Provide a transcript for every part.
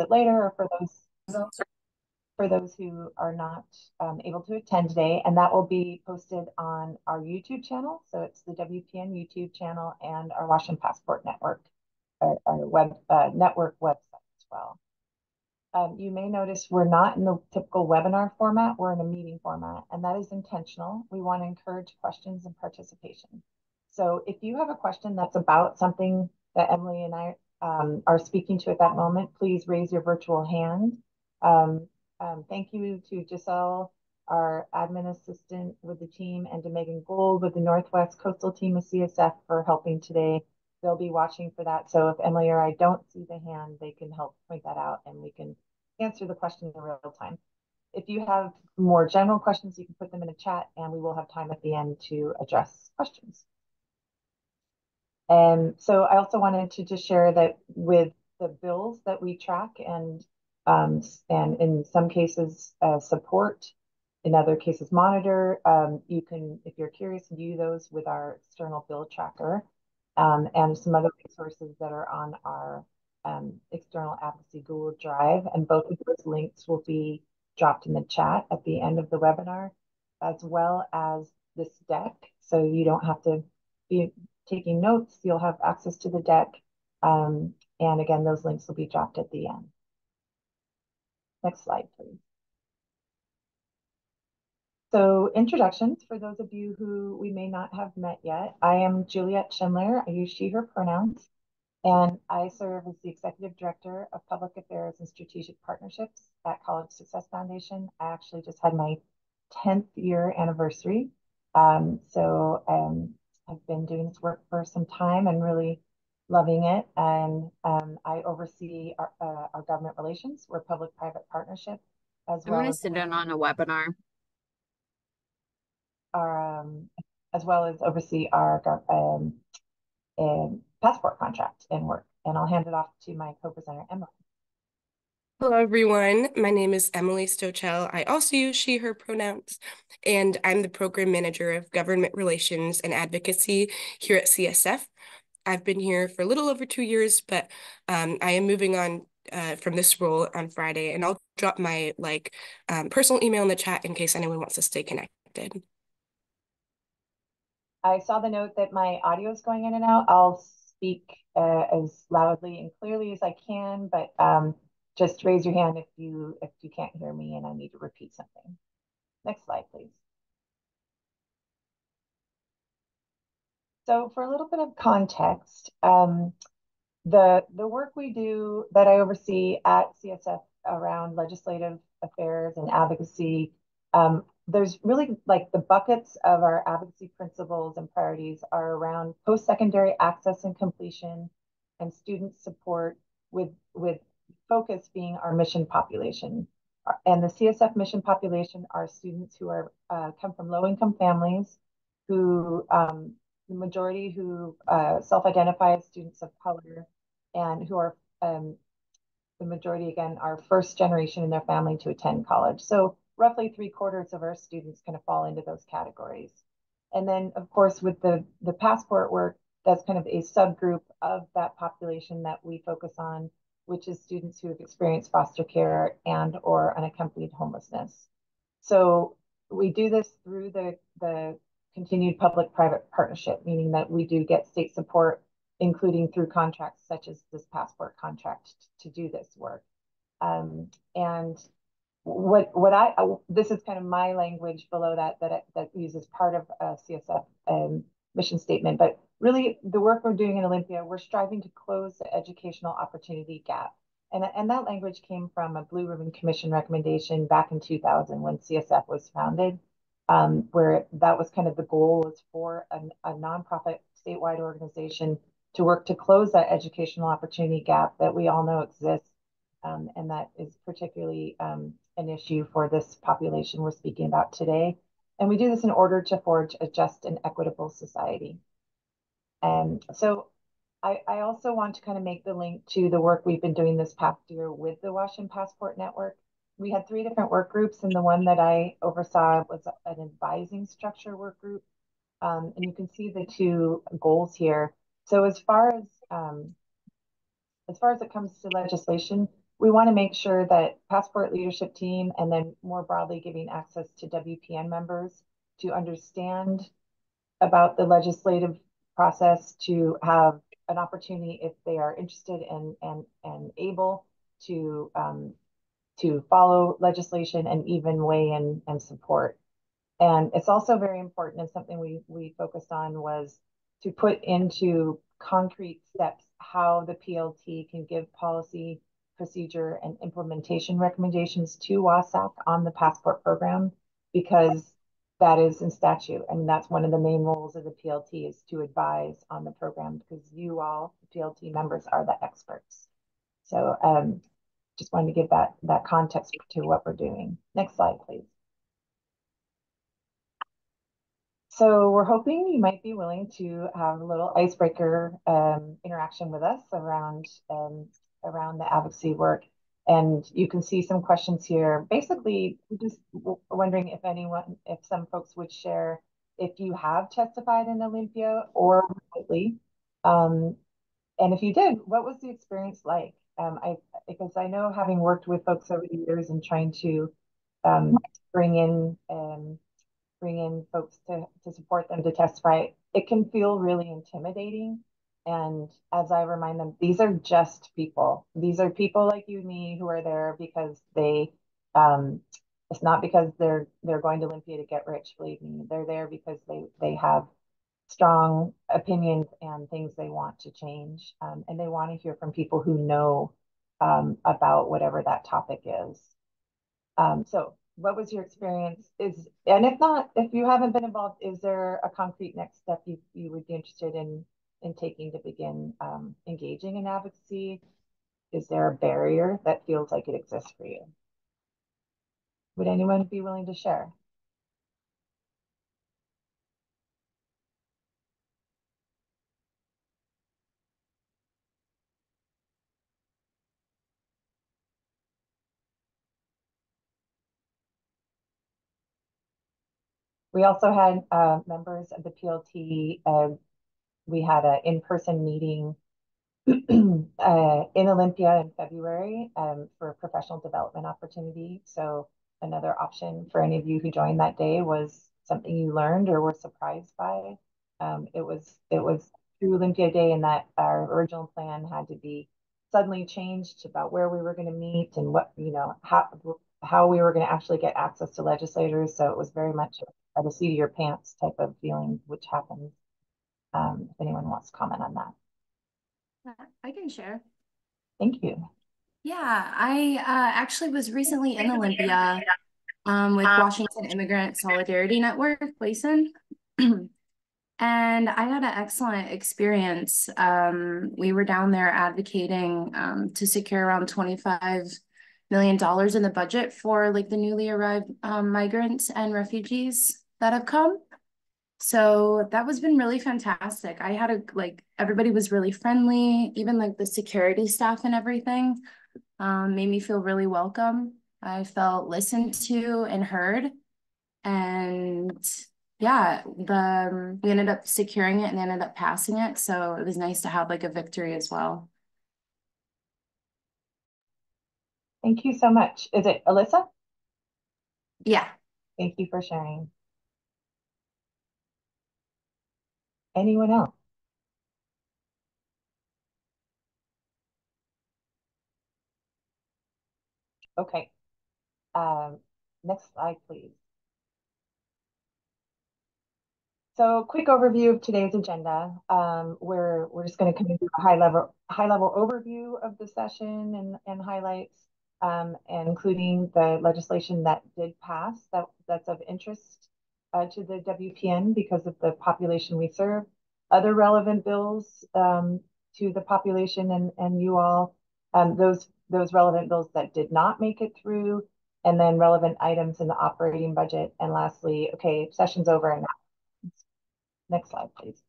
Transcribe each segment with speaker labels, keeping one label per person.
Speaker 1: it later or for those for those who are not um, able to attend today, and that will be posted on our YouTube channel. So it's the WPN YouTube channel and our Washington Passport Network, our, our web uh, network website as well. Um, you may notice we're not in the typical webinar format, we're in a meeting format, and that is intentional. We want to encourage questions and participation. So if you have a question that's about something that Emily and I um, are speaking to at that moment, please raise your virtual hand. Um, um, thank you to Giselle, our admin assistant with the team, and to Megan Gold with the Northwest Coastal team of CSF for helping today. They'll be watching for that. So if Emily or I don't see the hand, they can help point that out and we can answer the question in real time. If you have more general questions, you can put them in a chat and we will have time at the end to address questions. And so I also wanted to just share that with the bills that we track and um, and in some cases uh, support, in other cases monitor. Um, you can, if you're curious, view those with our external bill tracker um, and some other resources that are on our um, external advocacy Google Drive. And both of those links will be dropped in the chat at the end of the webinar, as well as this deck. So you don't have to be taking notes. You'll have access to the deck. Um, and again, those links will be dropped at the end. Next slide, please. So introductions for those of you who we may not have met yet. I am Juliet Schindler. I use she, her pronouns, and I serve as the Executive Director of Public Affairs and Strategic Partnerships at College Success Foundation. I actually just had my 10th year anniversary. Um, so um, I've been doing this work for some time and really loving it. And um, I oversee our, uh, our government relations. We're public-private partnership as
Speaker 2: I'm
Speaker 1: well.
Speaker 2: going to
Speaker 1: as
Speaker 2: sit in on a webinar.
Speaker 1: Our, um, as well as oversee our um, um, passport contract and work. And I'll hand it off to my co-presenter, Emily.
Speaker 3: Hello, everyone. My name is Emily Stochel. I also use she, her pronouns, and I'm the program manager of government relations and advocacy here at CSF. I've been here for a little over two years, but um, I am moving on uh, from this role on Friday, and I'll drop my like um, personal email in the chat in case anyone wants to stay connected.
Speaker 1: I saw the note that my audio is going in and out. I'll speak uh, as loudly and clearly as I can, but um, just raise your hand if you if you can't hear me and I need to repeat something. Next slide, please. So for a little bit of context, um, the, the work we do that I oversee at CSF around legislative affairs and advocacy, um, there's really like the buckets of our advocacy principles and priorities are around post-secondary access and completion and student support with, with focus being our mission population. And the CSF mission population are students who are uh, come from low-income families who um, the majority who uh, self-identify as students of color and who are um, the majority again are first generation in their family to attend college. So roughly three quarters of our students kind of fall into those categories. And then of course with the, the passport work, that's kind of a subgroup of that population that we focus on, which is students who have experienced foster care and or unaccompanied homelessness. So we do this through the, the continued public-private partnership, meaning that we do get state support, including through contracts such as this passport contract to do this work. Um, and what what I this is kind of my language below that that that uses part of a CSF um, mission statement, but really the work we're doing in Olympia, we're striving to close the educational opportunity gap. And, and that language came from a Blue Ribbon Commission recommendation back in 2000 when CSF was founded um, where that was kind of the goal was for a, a nonprofit statewide organization to work to close that educational opportunity gap that we all know exists. Um, and that is particularly um, an issue for this population we're speaking about today. And we do this in order to forge a just and equitable society. And so I, I also want to kind of make the link to the work we've been doing this past year with the Washington Passport Network we had three different work groups, and the one that I oversaw was an advising structure work group. Um, and you can see the two goals here. So as far as um, as far as it comes to legislation, we want to make sure that Passport leadership team and then more broadly giving access to WPN members to understand about the legislative process to have an opportunity if they are interested and and and able to um, to follow legislation and even weigh in and support. And it's also very important and something we we focused on was to put into concrete steps how the PLT can give policy, procedure, and implementation recommendations to WSAC on the passport program because that is in statute. and that's one of the main roles of the PLT is to advise on the program because you all, PLT members, are the experts. So um, just wanted to give that, that context to what we're doing. Next slide, please. So we're hoping you might be willing to have a little icebreaker um, interaction with us around um, around the advocacy work. And you can see some questions here. Basically, just wondering if anyone, if some folks would share if you have testified in Olympia or remotely. Um, and if you did, what was the experience like? Um, I because I know having worked with folks over the years and trying to um, bring in um, bring in folks to, to support them to testify, it can feel really intimidating. And as I remind them, these are just people. These are people like you and me who are there because they, um, it's not because they're they're going to Olympia to get rich, believe me. They're there because they they have strong opinions and things they want to change. Um, and they want to hear from people who know um, about whatever that topic is. Um, so what was your experience is and if not if you haven't been involved is there a concrete next step you, you would be interested in in taking to begin um, engaging in advocacy is there a barrier that feels like it exists for you would anyone be willing to share We also had uh, members of the PLT. Uh, we had an in-person meeting uh, in Olympia in February um, for a professional development opportunity. So another option for any of you who joined that day was something you learned or were surprised by. Um, it was it was through Olympia Day, and that our original plan had to be suddenly changed about where we were going to meet and what you know how how we were going to actually get access to legislators. So it was very much a seat of your pants type of feeling, which happens. Um, if anyone wants to comment on that.
Speaker 2: I can share.
Speaker 1: Thank you.
Speaker 2: Yeah, I uh, actually was recently in Olympia um, with Washington Immigrant Solidarity Network, WASN. and I had an excellent experience. Um, we were down there advocating um, to secure around 25 million dollars in the budget for like the newly arrived um, migrants and refugees that have come. So that was been really fantastic. I had a like everybody was really friendly, even like the security staff and everything um, made me feel really welcome. I felt listened to and heard. And yeah, the um, we ended up securing it and ended up passing it. So it was nice to have like a victory as well.
Speaker 1: Thank you so much. Is it Alyssa?
Speaker 2: Yeah.
Speaker 1: Thank you for sharing. Anyone else? Okay. Um, next slide, please. So quick overview of today's agenda. Um, we're, we're just going to of do a high level, high level overview of the session and, and highlights um, including the legislation that did pass that, that's of interest uh, to the WPN because of the population we serve, other relevant bills um, to the population and, and you all, um, those, those relevant bills that did not make it through, and then relevant items in the operating budget. And lastly, okay, session's over. And next slide, please.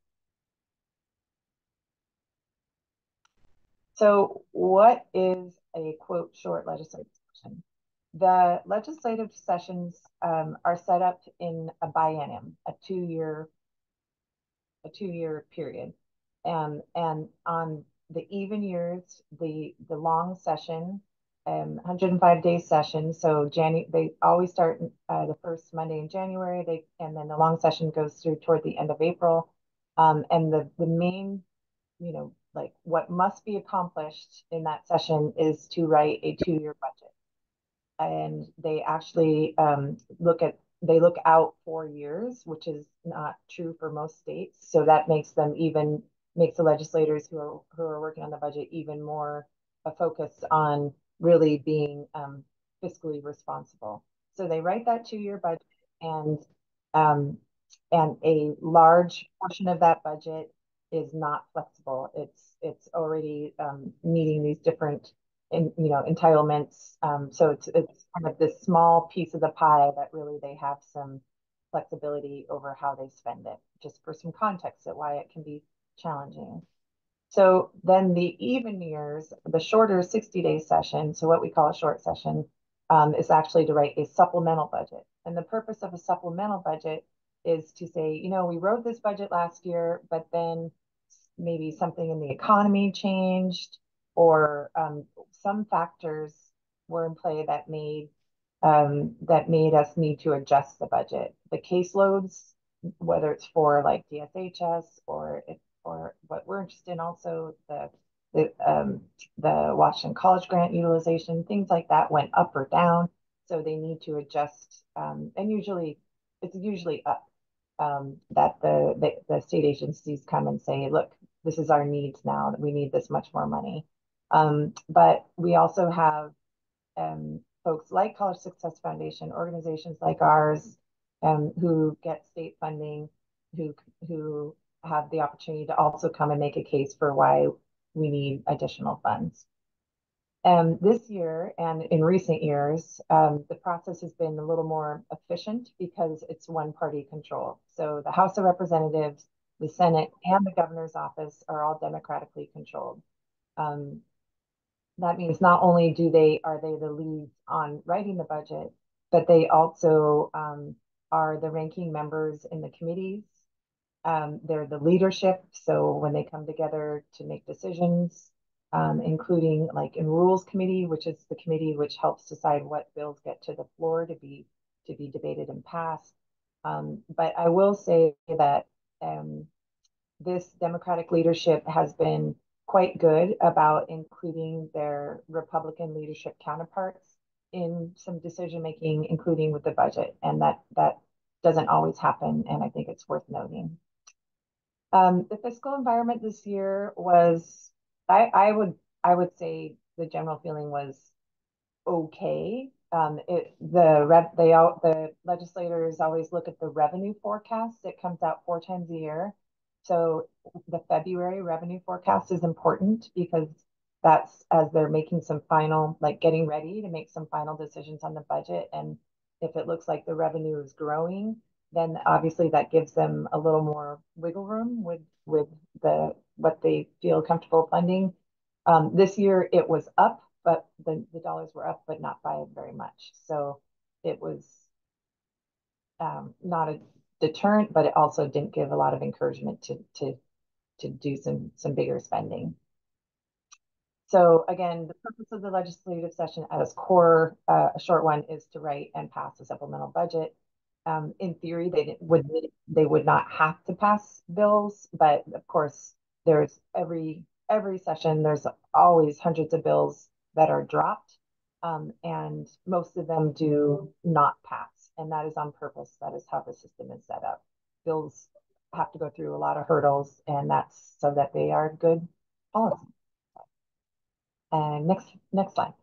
Speaker 1: So what is a quote short legislative? The legislative sessions um, are set up in a biennium, a two-year a two-year period. Um, and on the even years, the the long session um, 105 day session. So Janu they always start uh, the first Monday in January. They and then the long session goes through toward the end of April. Um, and the the main, you know, like what must be accomplished in that session is to write a two year budget. And they actually um, look at they look out four years, which is not true for most states. So that makes them even makes the legislators who are who are working on the budget even more a focus on really being um, fiscally responsible. So they write that two-year budget, and um, and a large portion of that budget is not flexible. It's it's already um, meeting these different in, you know entitlements. Um, so it's it's kind of this small piece of the pie that really they have some flexibility over how they spend it. Just for some context at why it can be challenging. So then the even years, the shorter 60 day session, so what we call a short session, um, is actually to write a supplemental budget. And the purpose of a supplemental budget is to say, you know, we wrote this budget last year, but then maybe something in the economy changed or um, some factors were in play that made um, that made us need to adjust the budget. The caseloads, whether it's for like DSHS or if or what we're interested in also the the um, the Washington College grant utilization, things like that went up or down. So they need to adjust, um, and usually it's usually up. Um, that the, the the state agencies come and say, look, this is our needs now. We need this much more money. Um, but we also have um, folks like College Success Foundation, organizations like ours, um, who get state funding, who who have the opportunity to also come and make a case for why we need additional funds. And this year and in recent years, um, the process has been a little more efficient because it's one party control. So the House of Representatives, the Senate, and the governor's office are all democratically controlled. Um, that means not only do they are they the leads on writing the budget, but they also um, are the ranking members in the committees um, they're the leadership. So when they come together to make decisions, um, including like in rules committee, which is the committee which helps decide what bills get to the floor to be to be debated and passed. Um, but I will say that um, this Democratic leadership has been quite good about including their Republican leadership counterparts in some decision making, including with the budget, and that that doesn't always happen, and I think it's worth noting. Um, the fiscal environment this year was, I, I would, I would say the general feeling was okay. Um, it, the rev, they all, the legislators always look at the revenue forecast. It comes out four times a year. So the February revenue forecast is important because that's as they're making some final, like getting ready to make some final decisions on the budget. And if it looks like the revenue is growing, then obviously that gives them a little more wiggle room with with the what they feel comfortable funding. Um, this year it was up, but the, the dollars were up, but not by very much. So it was um, not a deterrent, but it also didn't give a lot of encouragement to to to do some some bigger spending. So again, the purpose of the legislative session at its core, uh, a short one, is to write and pass a supplemental budget um, in theory, they would they would not have to pass bills, but of course, there's every every session there's always hundreds of bills that are dropped, um, and most of them do not pass, and that is on purpose. That is how the system is set up. Bills have to go through a lot of hurdles, and that's so that they are good policy. And next next slide.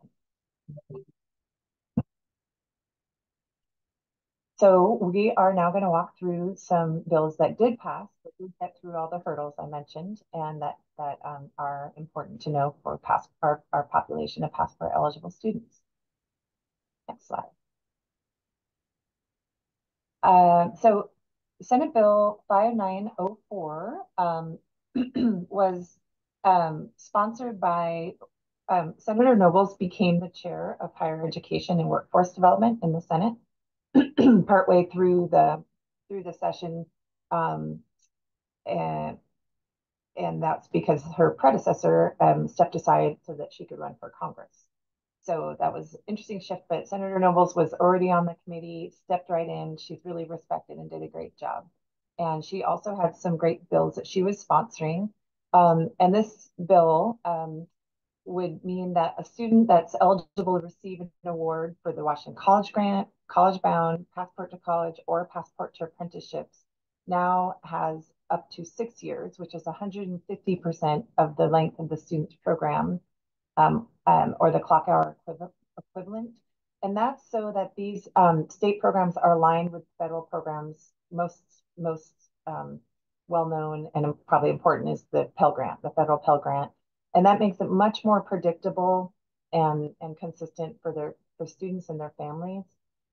Speaker 1: So we are now going to walk through some bills that did pass, that did get through all the hurdles I mentioned, and that that um, are important to know for pass, our, our population of passport eligible students. Next slide. Uh, so Senate Bill 5904 um, was um, sponsored by um, Senator Nobles became the chair of higher education and workforce development in the Senate partway through the through the session, um, and and that's because her predecessor um, stepped aside so that she could run for Congress. So that was interesting shift, but Senator Nobles was already on the committee, stepped right in. She's really respected and did a great job. And she also had some great bills that she was sponsoring. Um, and this bill um, would mean that a student that's eligible to receive an award for the Washington College Grant, College Bound, Passport to College, or Passport to Apprenticeships now has up to six years, which is 150% of the length of the student program um, um, or the clock hour equivalent. And that's so that these um, state programs are aligned with federal programs. Most, most um, well-known and probably important is the Pell Grant, the federal Pell Grant. And that makes it much more predictable and, and consistent for their for students and their families.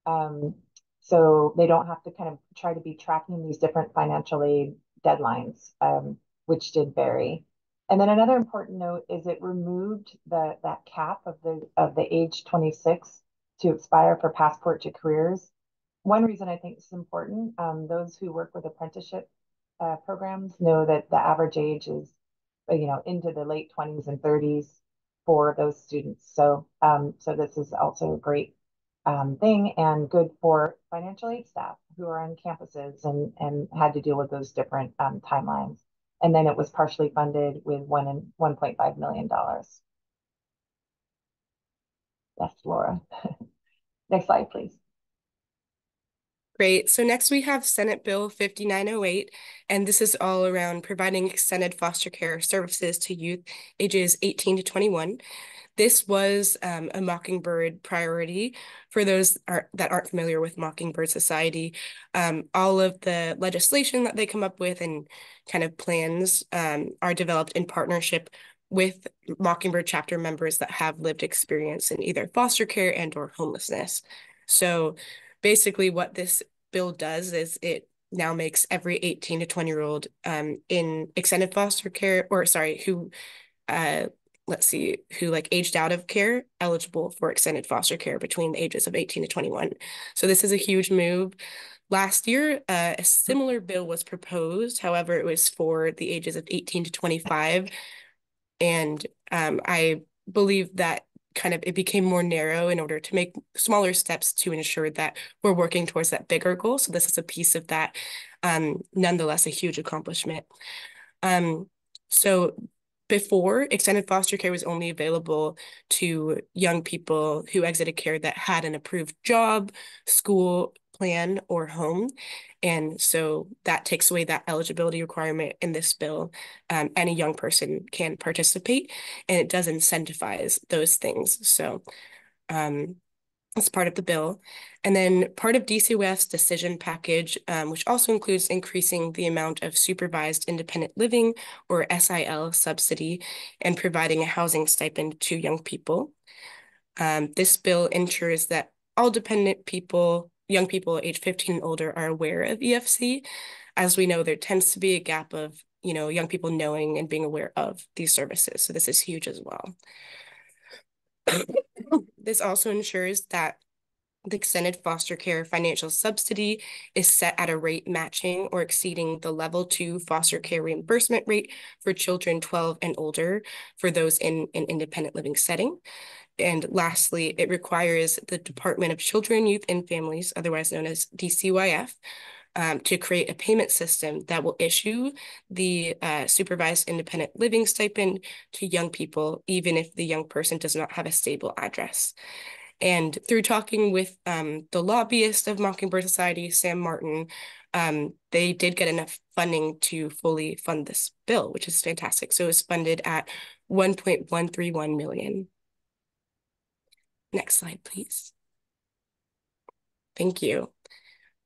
Speaker 1: Um, so they don't have to kind of try to be tracking these different financial aid deadlines, um, which did vary. And then another important note is it removed the that cap of the of the age 26 to expire for passport to careers. One reason I think this is important, um, those who work with apprenticeship uh, programs know that the average age is, you know, into the late 20s and 30s for those students. So, um, so this is also a great um, thing and good for financial aid staff who are on campuses and, and had to deal with those different um, timelines. And then it was partially funded with one and $1.5 million. Yes, Laura. Next slide, please.
Speaker 3: Great. So next we have Senate Bill 5908, and this is all around providing extended foster care services to youth ages 18 to 21. This was um, a Mockingbird priority for those are, that aren't familiar with Mockingbird Society. Um, all of the legislation that they come up with and kind of plans um, are developed in partnership with Mockingbird chapter members that have lived experience in either foster care and or homelessness. So basically what this bill does is it now makes every 18 to 20 year old um, in extended foster care or sorry who uh, let's see, who like aged out of care eligible for extended foster care between the ages of 18 to 21. So this is a huge move. Last year, uh, a similar bill was proposed. However, it was for the ages of 18 to 25. And um, I believe that kind of it became more narrow in order to make smaller steps to ensure that we're working towards that bigger goal. So this is a piece of that, um, nonetheless, a huge accomplishment. Um, so before extended foster care was only available to young people who exited care that had an approved job, school plan, or home. And so that takes away that eligibility requirement in this bill. Um, any young person can participate and it does incentivize those things. So um, part of the bill. And then part of DCYF's decision package, um, which also includes increasing the amount of supervised independent living or SIL subsidy and providing a housing stipend to young people. Um, this bill ensures that all dependent people, young people age 15 and older are aware of EFC. As we know, there tends to be a gap of you know, young people knowing and being aware of these services. So this is huge as well. this also ensures that the extended foster care financial subsidy is set at a rate matching or exceeding the level two foster care reimbursement rate for children 12 and older for those in an independent living setting. And lastly, it requires the Department of Children, Youth, and Families, otherwise known as DCYF, um, to create a payment system that will issue the uh, supervised independent living stipend to young people, even if the young person does not have a stable address. And through talking with um, the lobbyist of Mockingbird Society, Sam Martin, um, they did get enough funding to fully fund this bill, which is fantastic. So it's funded at 1.131 million. Next slide, please. Thank you.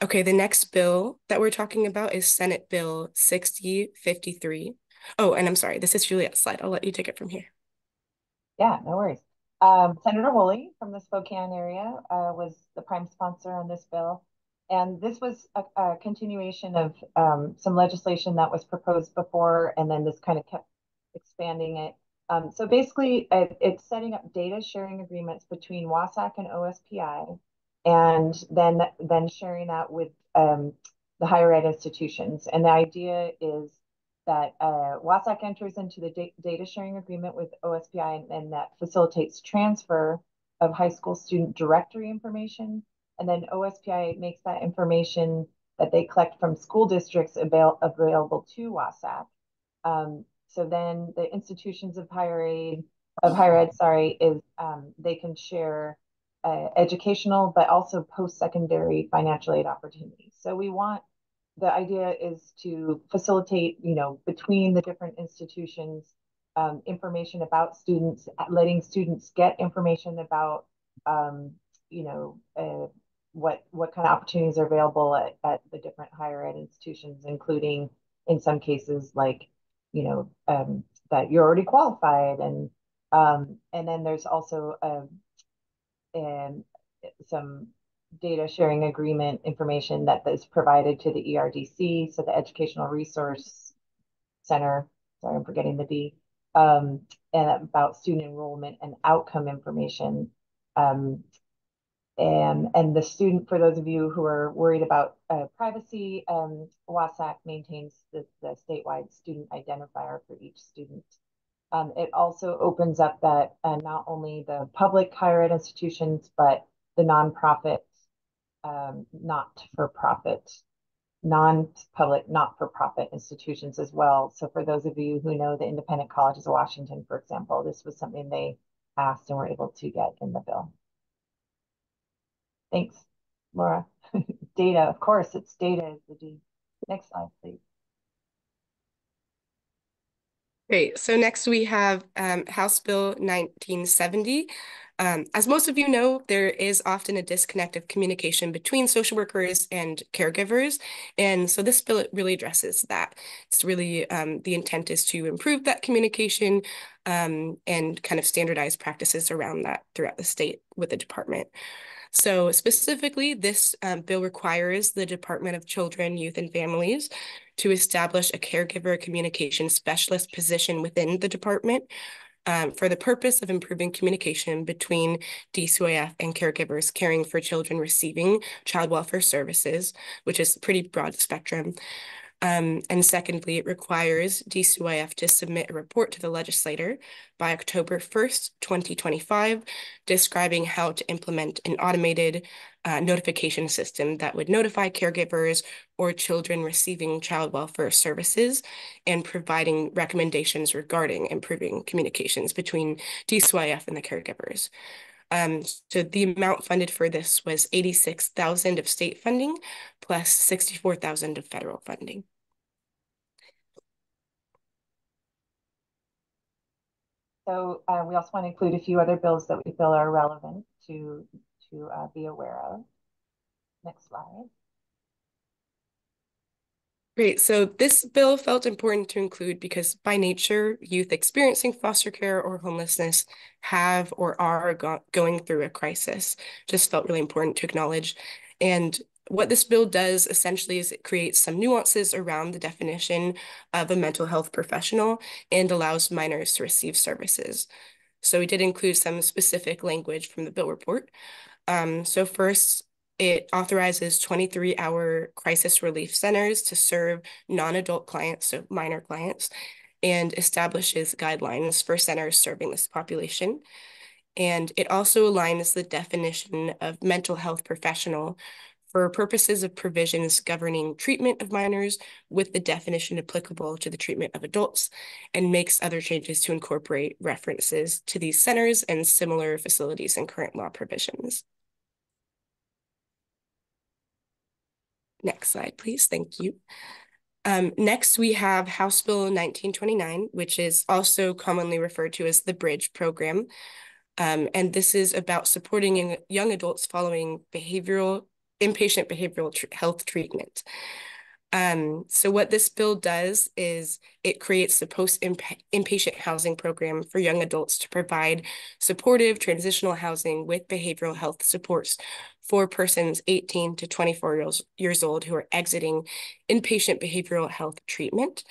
Speaker 3: Okay, the next bill that we're talking about is Senate Bill 6053. Oh, and I'm sorry, this is Juliet's slide. I'll let you take it from here.
Speaker 1: Yeah, no worries. Um, Senator Woolley from the Spokane area uh, was the prime sponsor on this bill. And this was a, a continuation of um, some legislation that was proposed before, and then this kind of kept expanding it. Um, so basically, it, it's setting up data sharing agreements between WSAC and OSPI and then then sharing that with um, the higher ed institutions. And the idea is that uh, WSAC enters into the da data sharing agreement with OSPI and, and, that facilitates transfer of high school student directory information. And then OSPI makes that information that they collect from school districts avail available to WSAC. Um, so then the institutions of higher aid, of higher ed, sorry, is um, they can share uh, educational, but also post-secondary financial aid opportunities. So we want, the idea is to facilitate, you know, between the different institutions, um, information about students, letting students get information about, um, you know, uh, what what kind of opportunities are available at, at the different higher ed institutions, including in some cases like, you know, um, that you're already qualified and um, and then there's also a, um, some data sharing agreement information that is provided to the ERDC, so the Educational Resource Center, sorry, I'm forgetting the D, um, and about student enrollment and outcome information. Um, and, and the student, for those of you who are worried about uh, privacy, um, WSAC maintains the, the statewide student identifier for each student. Um, it also opens up that uh, not only the public higher ed institutions, but the nonprofit, um, not-for-profit, non-public, not-for-profit institutions as well. So for those of you who know the Independent Colleges of Washington, for example, this was something they asked and were able to get in the bill. Thanks, Laura. data, of course, it's data is the D. Next slide, please.
Speaker 3: Great. So next we have um, House Bill 1970. Um, as most of you know, there is often a disconnect of communication between social workers and caregivers. And so this bill really addresses that. It's really, um, the intent is to improve that communication um, and kind of standardize practices around that throughout the state with the department. So specifically, this um, bill requires the Department of Children, Youth, and Families to establish a caregiver communication specialist position within the department um, for the purpose of improving communication between DCYF and caregivers caring for children receiving child welfare services, which is pretty broad spectrum. Um, and secondly, it requires DCYF to submit a report to the legislator by October 1st, 2025, describing how to implement an automated uh, notification system that would notify caregivers or children receiving child welfare services and providing recommendations regarding improving communications between DCYF and the caregivers. Um, so the amount funded for this was 86,000 of state funding plus 64,000 of federal funding.
Speaker 1: So uh, we also want to include a few other bills that we feel are relevant to, to uh, be aware of. Next slide.
Speaker 3: Great. So this bill felt important to include because by nature, youth experiencing foster care or homelessness have or are go going through a crisis. Just felt really important to acknowledge. And what this bill does essentially is it creates some nuances around the definition of a mental health professional and allows minors to receive services. So we did include some specific language from the bill report. Um, so first, it authorizes 23 hour crisis relief centers to serve non-adult clients, so minor clients, and establishes guidelines for centers serving this population. And it also aligns the definition of mental health professional for purposes of provisions governing treatment of minors with the definition applicable to the treatment of adults and makes other changes to incorporate references to these centers and similar facilities in current law provisions. Next slide, please. Thank you. Um, next, we have House Bill 1929, which is also commonly referred to as the Bridge Program. Um, and this is about supporting young adults following behavioral, inpatient behavioral tr health treatment. Um, so what this bill does is it creates the post-inpatient housing program for young adults to provide supportive transitional housing with behavioral health supports for persons 18 to 24 years, years old who are exiting inpatient behavioral health treatment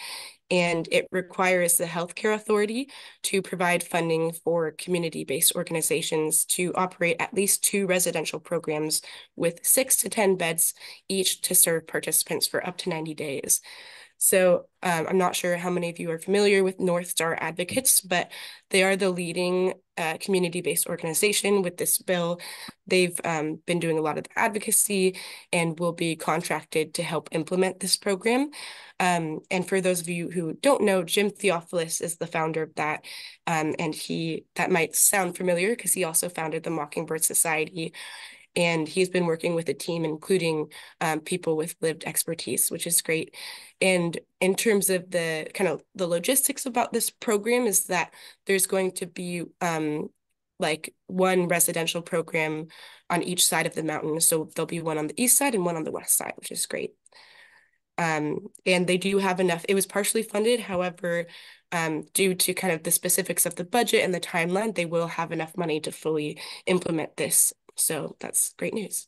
Speaker 3: and it requires the healthcare authority to provide funding for community-based organizations to operate at least two residential programs with six to 10 beds each to serve participants for up to 90 days. So um, I'm not sure how many of you are familiar with North Star Advocates, but they are the leading uh, community-based organization with this bill. They've um, been doing a lot of advocacy and will be contracted to help implement this program. Um, and for those of you who don't know, Jim Theofelis is the founder of that. Um, and he, that might sound familiar because he also founded the Mockingbird Society and he's been working with a team, including um, people with lived expertise, which is great. And in terms of the kind of the logistics about this program is that there's going to be um, like one residential program on each side of the mountain. So there'll be one on the east side and one on the west side, which is great. Um, and they do have enough, it was partially funded. However, um, due to kind of the specifics of the budget and the timeline, they will have enough money to fully implement this so that's great news.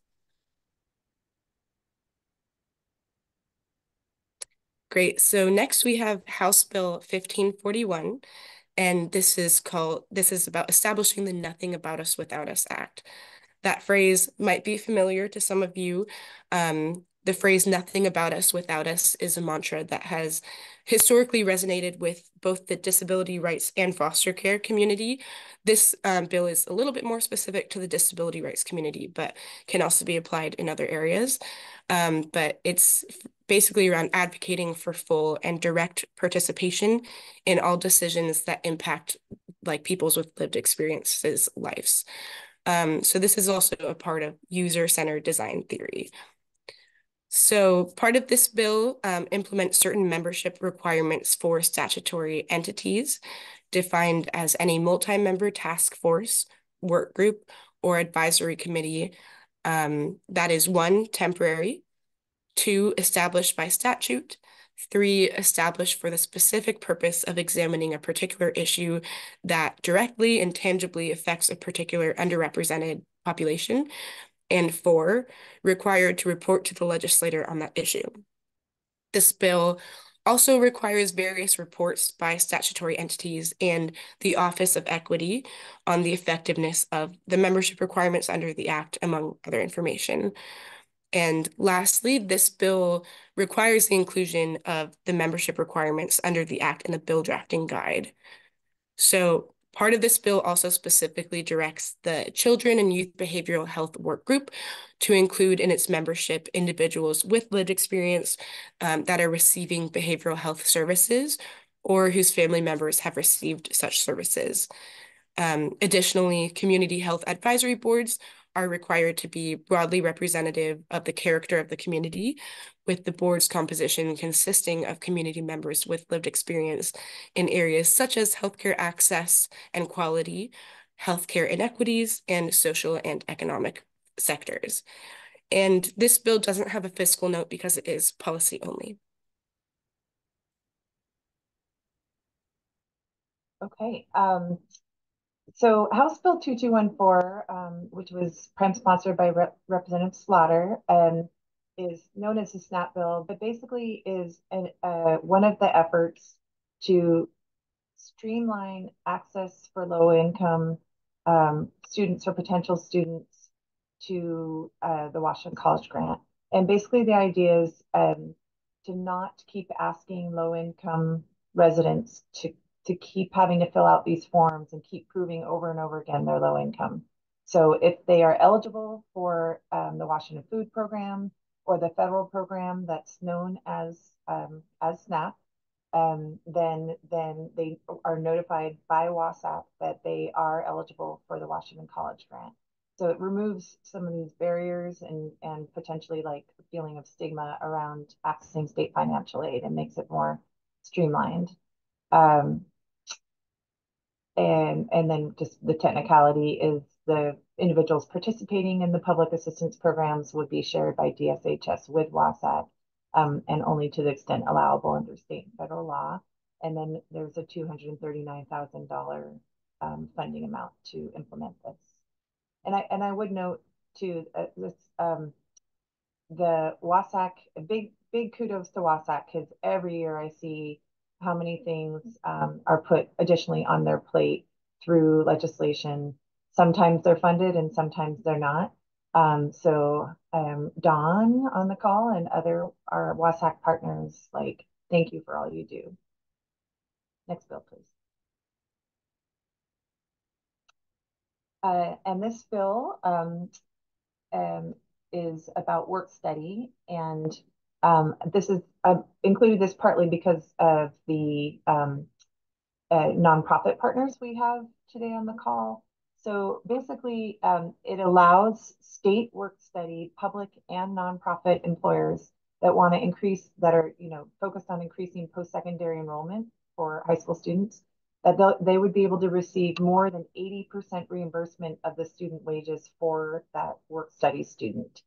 Speaker 3: Great. So next we have House Bill 1541. And this is called, this is about establishing the Nothing About Us Without Us Act. That phrase might be familiar to some of you. Um, the phrase nothing about us without us is a mantra that has historically resonated with both the disability rights and foster care community. This um, bill is a little bit more specific to the disability rights community, but can also be applied in other areas. Um, but it's basically around advocating for full and direct participation in all decisions that impact like people's with lived experiences lives. Um, so this is also a part of user-centered design theory. So part of this bill um, implements certain membership requirements for statutory entities defined as any multi-member task force, work group, or advisory committee. Um, that is one, temporary, two, established by statute, three, established for the specific purpose of examining a particular issue that directly and tangibly affects a particular underrepresented population, and four, required to report to the legislator on that issue. This bill also requires various reports by statutory entities and the Office of Equity on the effectiveness of the membership requirements under the Act, among other information. And lastly, this bill requires the inclusion of the membership requirements under the Act in the bill drafting guide. So Part of this bill also specifically directs the Children and Youth Behavioral Health Work Group to include in its membership individuals with lived experience um, that are receiving behavioral health services or whose family members have received such services. Um, additionally, community health advisory boards are required to be broadly representative of the character of the community, with the board's composition consisting of community members with lived experience in areas such as healthcare access and quality, healthcare inequities, and social and economic sectors. And this bill doesn't have a fiscal note because it is policy only.
Speaker 1: Okay, um, so House Bill 2214, um, which was prime sponsored by Rep Representative Slatter and is known as the SNAP bill, but basically is an, uh, one of the efforts to streamline access for low income um, students or potential students to uh, the Washington College Grant. And basically the idea is um, to not keep asking low income residents to to keep having to fill out these forms and keep proving over and over again they're low income. So if they are eligible for um, the Washington Food Program or the federal program that's known as um, as SNAP, um, then then they are notified by WSAC that they are eligible for the Washington College Grant. So it removes some of these barriers and and potentially like a feeling of stigma around accessing state financial aid and makes it more streamlined. Um, and and then just the technicality is the individuals participating in the public assistance programs would be shared by DSHS with WSAC um, and only to the extent allowable under state and federal law. And then there's a $239,000 um, funding amount to implement this. And I and I would note too uh, this um, the WSAC big big kudos to WSAC because every year I see how many things um, are put additionally on their plate through legislation. Sometimes they're funded and sometimes they're not. Um, so um, Dawn on the call and other our WSAC partners, like thank you for all you do. Next bill, please. Uh, and this bill um, um, is about work study. And um, this is, I included this partly because of the um, uh, nonprofit partners we have today on the call. So basically, um, it allows state work study, public and nonprofit employers that want to increase, that are, you know, focused on increasing post-secondary enrollment for high school students, that they would be able to receive more than 80% reimbursement of the student wages for that work study student.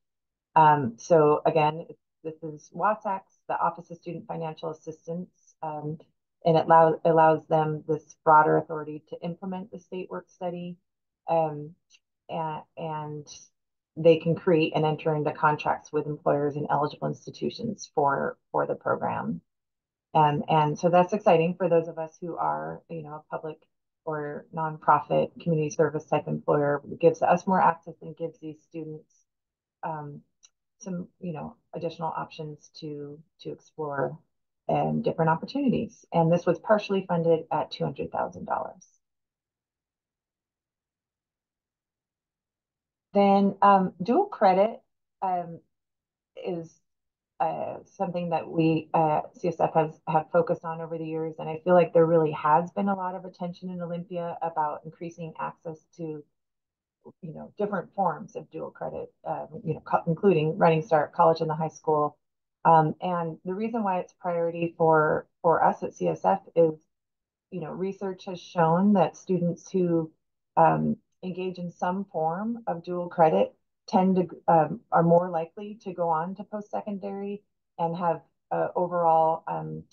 Speaker 1: Um, so again, this is WSAC's, the Office of Student Financial Assistance, um, and it allow, allows them this broader authority to implement the state work study um, and, and they can create and enter into contracts with employers and eligible institutions for for the program. And, and so that's exciting for those of us who are, you know, a public or nonprofit community service type employer. It gives us more access and gives these students um, some, you know, additional options to to explore and different opportunities. And this was partially funded at two hundred thousand dollars. Then um, dual credit um, is uh, something that we uh, CSF has have focused on over the years, and I feel like there really has been a lot of attention in Olympia about increasing access to, you know, different forms of dual credit, uh, you know, including Running Start, college, and the high school. Um, and the reason why it's priority for for us at CSF is, you know, research has shown that students who um, engage in some form of dual credit tend to um, are more likely to go on to post-secondary and have uh, overall um,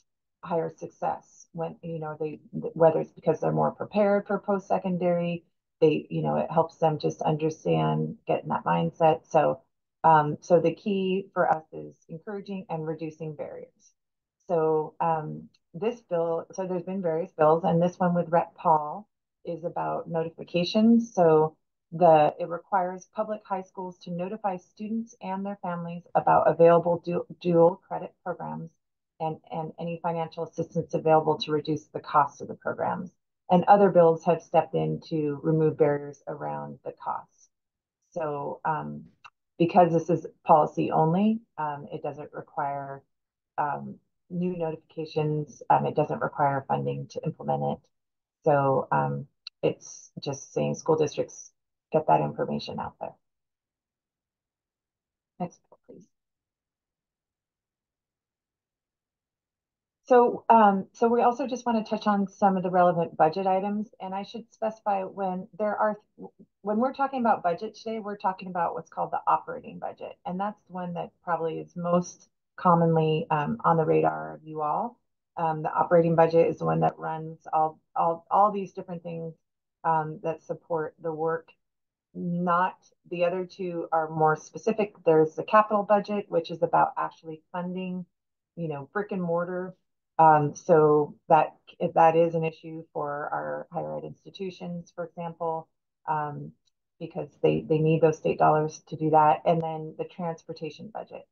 Speaker 1: higher success when you know they whether it's because they're more prepared for post-secondary they you know it helps them just understand get in that mindset so um, so the key for us is encouraging and reducing barriers so um, this bill so there's been various bills and this one with rep paul is about notifications. So the it requires public high schools to notify students and their families about available dual, dual credit programs and, and any financial assistance available to reduce the cost of the programs. And other bills have stepped in to remove barriers around the costs. So um, because this is policy only, um, it doesn't require um, new notifications. Um, it doesn't require funding to implement it. So um, it's just saying school districts get that information out there. Next, please. So, um, so we also just want to touch on some of the relevant budget items, and I should specify when there are, when we're talking about budget today, we're talking about what's called the operating budget, and that's the one that probably is most commonly um, on the radar of you all. Um, the operating budget is the one that runs all all all these different things um, that support the work. Not the other two are more specific. There's the capital budget, which is about actually funding, you know, brick and mortar. Um, so that that is an issue for our higher ed institutions, for example, um, because they they need those state dollars to do that. And then the transportation budget.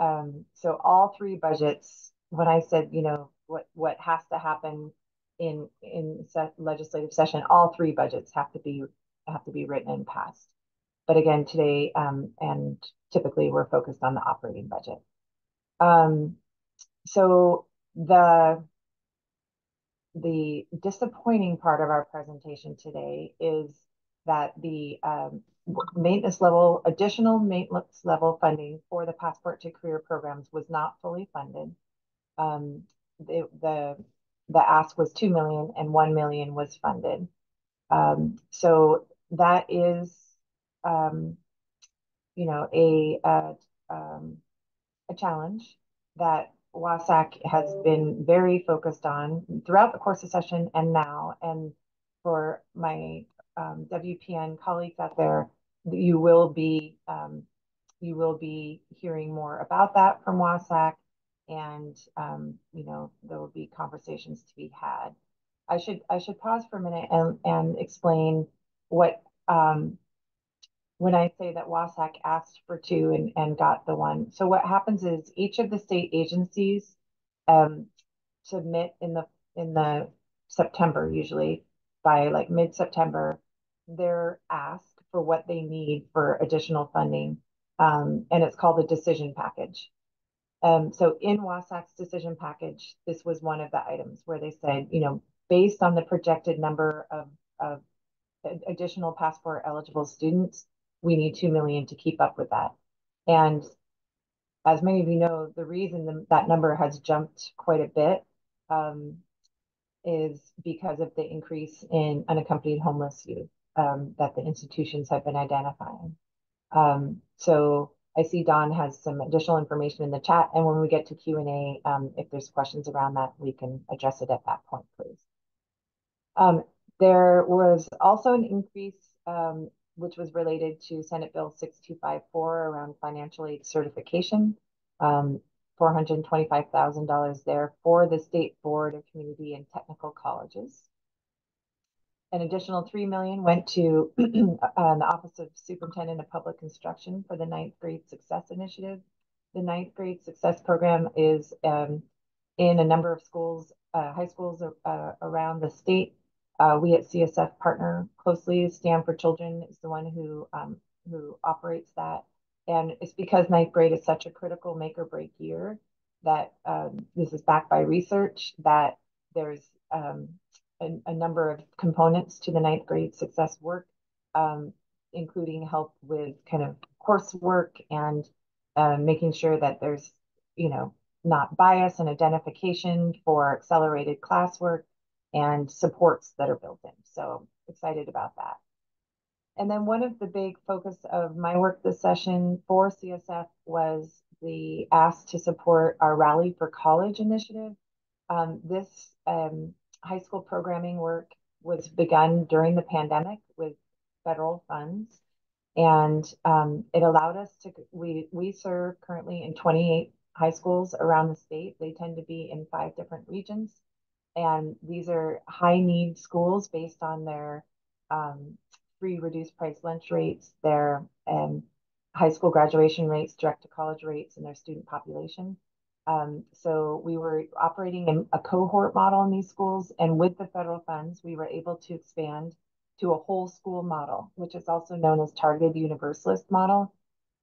Speaker 1: Um, so all three budgets. When I said, you know, what what has to happen in in legislative session, all three budgets have to be have to be written and passed. But again, today um, and typically we're focused on the operating budget. Um, so the the disappointing part of our presentation today is that the um, maintenance level, additional maintenance level funding for the Passport to Career programs was not fully funded. Um, the, the the ask was 2 million and 1 million was funded. Um, so that is, um, you know, a, a, um, a challenge that WSAC has been very focused on throughout the course of session and now. And for my um, WPN colleagues out there, you will be um, you will be hearing more about that from WSAC and um, you know there will be conversations to be had. I should I should pause for a minute and and explain what um, when I say that WSAC asked for two and, and got the one. So what happens is each of the state agencies um, submit in the in the September usually by like mid-September their ask for what they need for additional funding. Um, and it's called a decision package. Um, so in WSAC's decision package, this was one of the items where they said, you know, based on the projected number of, of additional passport eligible students, we need 2 million to keep up with that. And as many of you know, the reason that number has jumped quite a bit um, is because of the increase in unaccompanied homeless youth um, that the institutions have been identifying. Um, so I see Don has some additional information in the chat, and when we get to Q&A, um, if there's questions around that, we can address it at that point, please. Um, there was also an increase, um, which was related to Senate Bill 6254 around financial aid certification, um, $425,000 there for the State Board of Community and Technical Colleges. An additional 3 million went to uh, the Office of Superintendent of Public Instruction for the ninth grade success initiative. The ninth grade success program is um, in a number of schools, uh, high schools uh, around the state. Uh, we at CSF partner closely. Stand for Children is the one who um, who operates that, and it's because ninth grade is such a critical make or break year that um, this is backed by research that there's um, a, a, number of components to the ninth grade success work, um, including help with kind of coursework and uh, making sure that there's, you know, not bias and identification for accelerated classwork and supports that are built in. So excited about that. And then one of the big focus of my work this session for CSF was the ask to support our Rally for College initiative. Um, this um, high school programming work was begun during the pandemic with federal funds. And um, it allowed us to, we, we serve currently in 28 high schools around the state. They tend to be in five different regions. And these are high need schools based on their um, free reduced price lunch rates, their um, high school graduation rates, direct to college rates, and their student population. Um, so we were operating in a cohort model in these schools, and with the federal funds, we were able to expand to a whole school model, which is also known as targeted universalist model.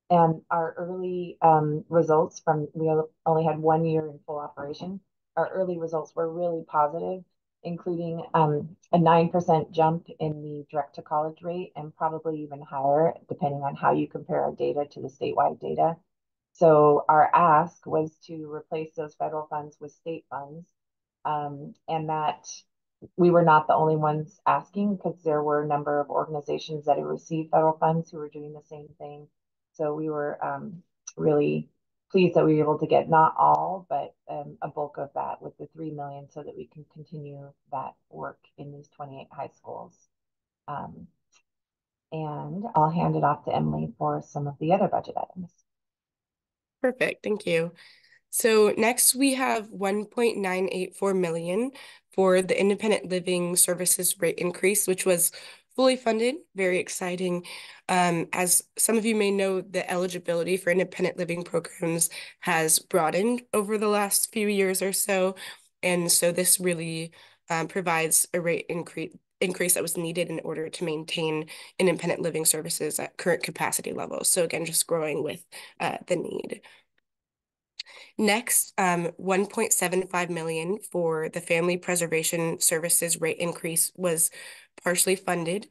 Speaker 1: And our early um, results from we only had one year in full operation. Our early results were really positive, including um, a 9% jump in the direct to college rate and probably even higher, depending on how you compare our data to the statewide data. So our ask was to replace those federal funds with state funds. Um, and that we were not the only ones asking because there were a number of organizations that had received federal funds who were doing the same thing. So we were um, really pleased that we were able to get not all, but um, a bulk of that with the 3 million so that we can continue that work in these 28 high schools. Um, and I'll hand it off to Emily for some of the other budget items.
Speaker 3: Perfect, thank you. So next we have 1.984 million for the independent living services rate increase, which was fully funded, very exciting. Um, as some of you may know, the eligibility for independent living programs has broadened over the last few years or so. And so this really um, provides a rate increase increase that was needed in order to maintain independent living services at current capacity levels. So again, just growing with uh, the need. Next, um, 1.75 million for the Family Preservation Services rate increase was partially funded.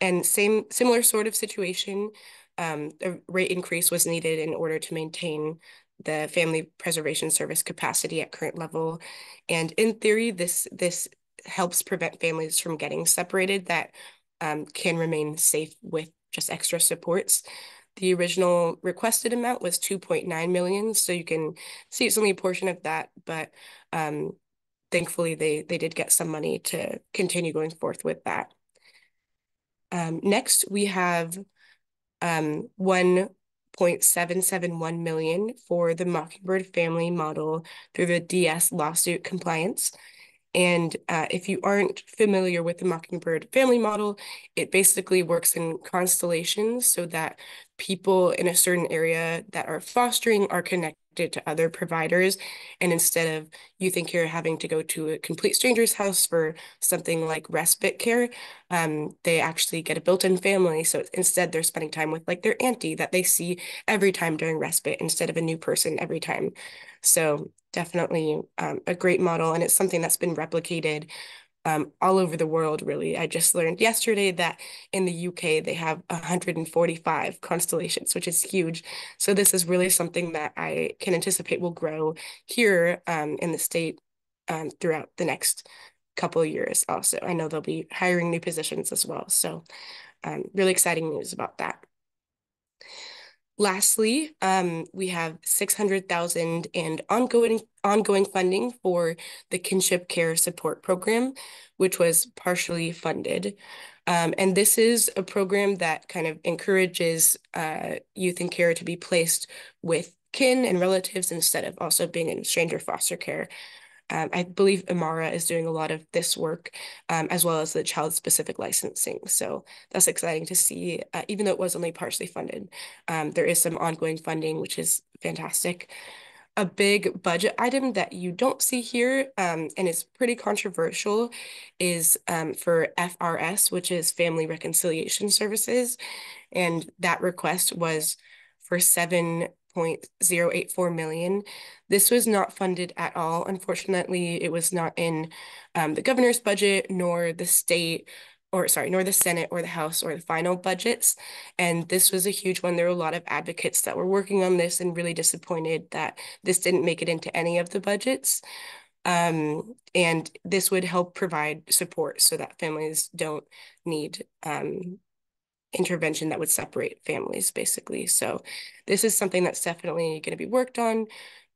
Speaker 3: And same similar sort of situation, um, the rate increase was needed in order to maintain the family preservation service capacity at current level. And in theory, this this helps prevent families from getting separated that um, can remain safe with just extra supports. The original requested amount was 2.9 million, so you can see it's only a portion of that, but um, thankfully they they did get some money to continue going forth with that. Um, next, we have um, 1.771 million for the Mockingbird family model through the DS lawsuit compliance. And uh, if you aren't familiar with the Mockingbird family model, it basically works in constellations so that people in a certain area that are fostering are connected to other providers. And instead of you think you're having to go to a complete stranger's house for something like respite care, um, they actually get a built-in family. So instead they're spending time with like their auntie that they see every time during respite instead of a new person every time. So definitely um, a great model. And it's something that's been replicated um, all over the world, really. I just learned yesterday that in the UK, they have 145 constellations, which is huge. So this is really something that I can anticipate will grow here um, in the state um, throughout the next couple of years also. I know they'll be hiring new positions as well. So um, really exciting news about that. Lastly, um, we have 600,000 and ongoing ongoing funding for the Kinship Care Support Program, which was partially funded. Um, and this is a program that kind of encourages uh, youth in care to be placed with kin and relatives instead of also being in stranger foster care. Um, I believe Amara is doing a lot of this work, um, as well as the child-specific licensing. So that's exciting to see, uh, even though it was only partially funded. Um, there is some ongoing funding, which is fantastic. A big budget item that you don't see here, um, and is pretty controversial, is um, for FRS, which is Family Reconciliation Services. And that request was for 7.084 million. This was not funded at all. Unfortunately, it was not in um, the governor's budget nor the state or sorry, nor the Senate or the House or the final budgets. And this was a huge one. There were a lot of advocates that were working on this and really disappointed that this didn't make it into any of the budgets. Um, and this would help provide support so that families don't need um, intervention that would separate families, basically. So this is something that's definitely going to be worked on.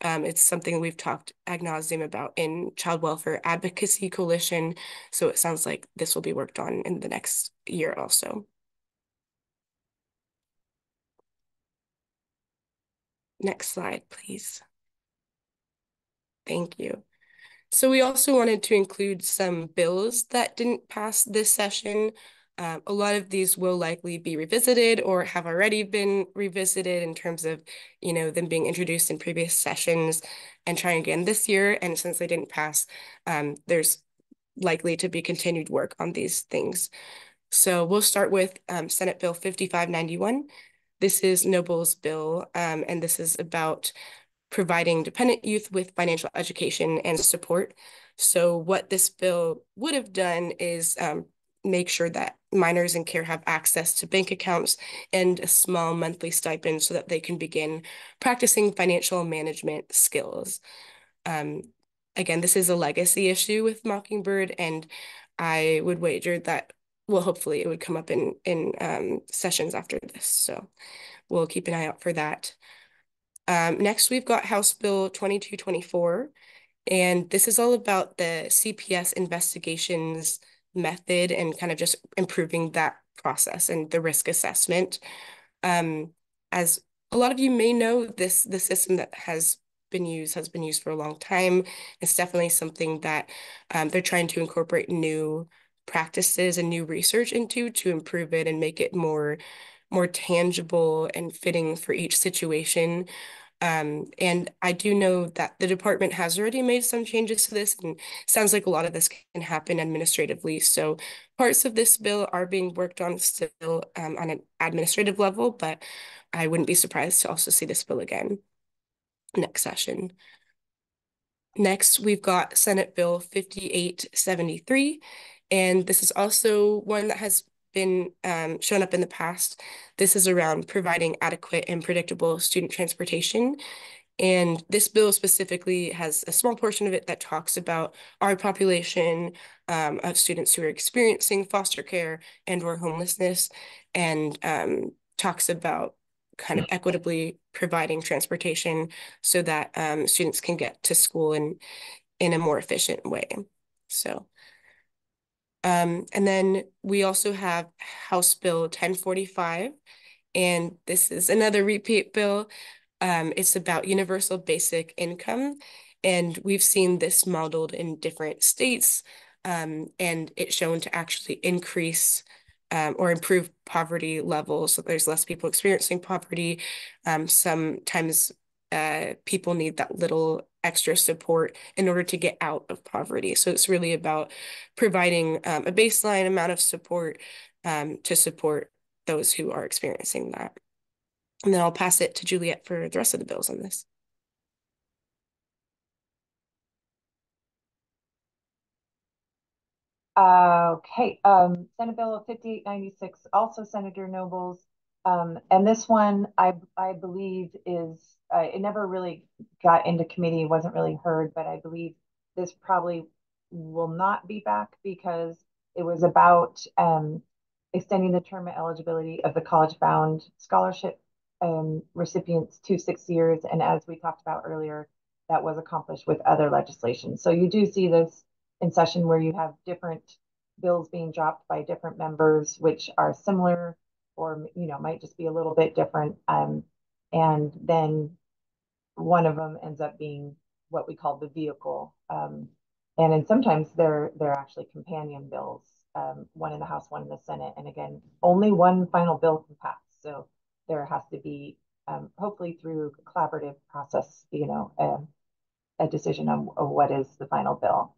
Speaker 3: Um, it's something we've talked ad nauseum about in Child Welfare Advocacy Coalition. So it sounds like this will be worked on in the next year also. Next slide, please. Thank you. So we also wanted to include some bills that didn't pass this session. Um, a lot of these will likely be revisited or have already been revisited in terms of, you know, them being introduced in previous sessions and trying again this year. And since they didn't pass, um, there's likely to be continued work on these things. So we'll start with um, Senate Bill 5591. This is Nobles' bill, um, and this is about providing dependent youth with financial education and support. So what this bill would have done is um, make sure that minors in care have access to bank accounts and a small monthly stipend so that they can begin practicing financial management skills. Um, again, this is a legacy issue with Mockingbird, and I would wager that, well, hopefully it would come up in, in um, sessions after this. So we'll keep an eye out for that. Um, next, we've got House Bill 2224, and this is all about the CPS investigations method and kind of just improving that process and the risk assessment. Um, as a lot of you may know, this the system that has been used has been used for a long time. It's definitely something that um, they're trying to incorporate new practices and new research into to improve it and make it more more tangible and fitting for each situation. Um, and I do know that the department has already made some changes to this and sounds like a lot of this can happen administratively. So parts of this bill are being worked on still um, on an administrative level, but I wouldn't be surprised to also see this bill again next session. Next, we've got Senate Bill 5873, and this is also one that has been um, shown up in the past. This is around providing adequate and predictable student transportation. And this bill specifically has a small portion of it that talks about our population um, of students who are experiencing foster care and or homelessness and um, talks about kind of equitably providing transportation so that um, students can get to school in, in a more efficient way. So um, and then we also have House Bill 1045, and this is another repeat bill. Um, it's about universal basic income, and we've seen this modeled in different states, um, and it's shown to actually increase um, or improve poverty levels. So there's less people experiencing poverty. Um, sometimes uh, people need that little extra support in order to get out of poverty. So it's really about providing um, a baseline amount of support um, to support those who are experiencing that. And then I'll pass it to Juliet for the rest of the bills on this.
Speaker 1: Okay, um, Senate Bill 5896, also Senator Nobles'. Um, and this one, I, I believe is, uh, it never really got into committee, wasn't really heard, but I believe this probably will not be back because it was about um, extending the term of eligibility of the college bound scholarship um, recipients to six years. And as we talked about earlier, that was accomplished with other legislation. So you do see this in session where you have different bills being dropped by different members, which are similar or, you know, might just be a little bit different. Um, and then one of them ends up being what we call the vehicle. Um, and then sometimes they're, they're actually companion bills, um, one in the House, one in the Senate. And again, only one final bill can pass. So there has to be, um, hopefully through collaborative process, you know, a, a decision on, of what is the final bill.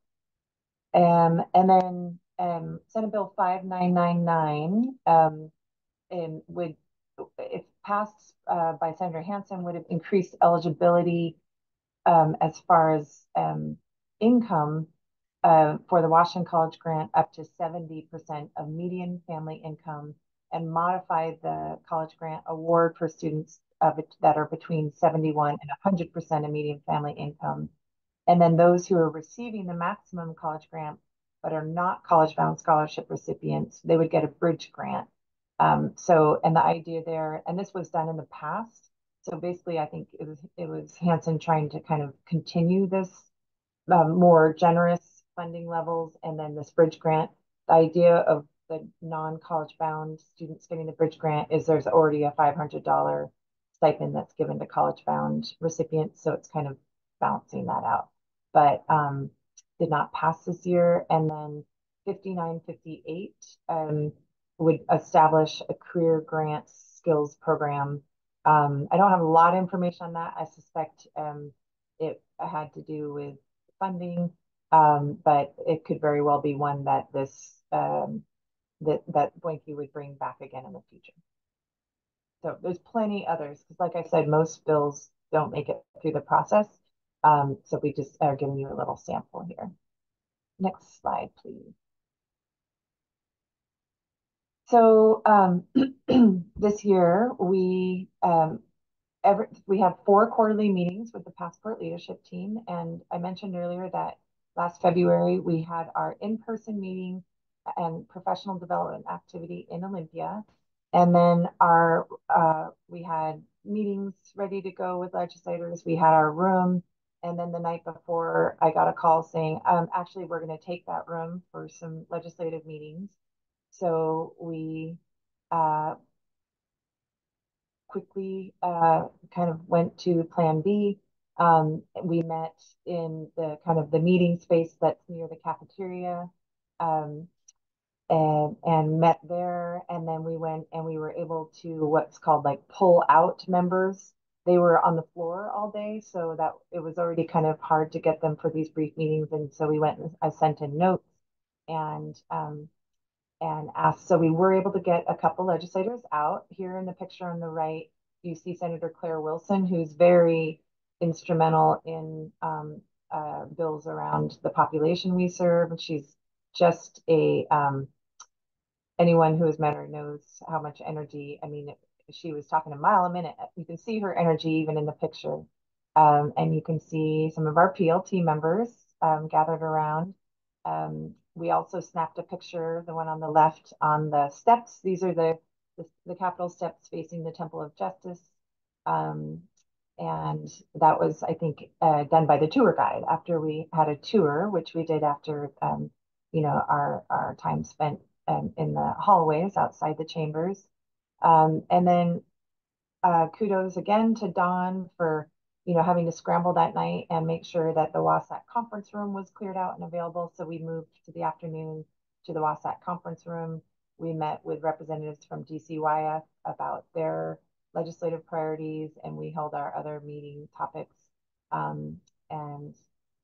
Speaker 1: Um, and then um, Senate Bill 5999 um, would, if passed uh, by Senator Hansen, would have increased eligibility um, as far as um, income uh, for the Washington College grant up to 70% of median family income and modify the college grant award for students of it that are between 71 and 100% of median family income and then those who are receiving the maximum college grant but are not college bound scholarship recipients, they would get a bridge grant. Um, so, and the idea there, and this was done in the past. So basically, I think it was it was Hansen trying to kind of continue this um, more generous funding levels, and then this bridge grant. The idea of the non-college bound students getting the bridge grant is there's already a $500 stipend that's given to college bound recipients, so it's kind of balancing that out but um, did not pass this year. And then 5958 um, would establish a career grant skills program. Um, I don't have a lot of information on that. I suspect um, it had to do with funding, um, but it could very well be one that this um, that that Boehnke would bring back again in the future. So there's plenty others because, like I said, most bills don't make it through the process. Um, so we just are giving you a little sample here. Next slide, please. So um, this year we um, every, we have four quarterly meetings with the Passport leadership team, and I mentioned earlier that last February we had our in-person meeting and professional development activity in Olympia, and then our uh, we had meetings ready to go with legislators. We had our room and then the night before, I got a call saying, um, actually, we're going to take that room for some legislative meetings. So we uh, quickly uh, kind of went to Plan B. Um, we met in the kind of the meeting space that's near the cafeteria. Um, and and met there and then we went and we were able to what's called like pull out members they were on the floor all day, so that it was already kind of hard to get them for these brief meetings. And so we went and I sent in notes and um, and asked. So we were able to get a couple legislators out. Here in the picture on the right, you see Senator Claire Wilson, who's very instrumental in um, uh, bills around the population we serve. And she's just a um, anyone who has met her knows how much energy. I mean, she was talking a mile a minute. You can see her energy even in the picture. Um, and you can see some of our PLT members um, gathered around. Um, we also snapped a picture, the one on the left, on the steps. These are the, the, the Capitol steps facing the Temple of Justice. Um, and that was, I think, uh, done by the tour guide after we had a tour, which we did after, um, you know, our, our time spent um, in the hallways outside the chambers. Um, and then uh, kudos again to Don for you know having to scramble that night and make sure that the WSAC conference room was cleared out and available. So we moved to the afternoon to the WSAC conference room. We met with representatives from DCYF about their legislative priorities and we held our other meeting topics um, and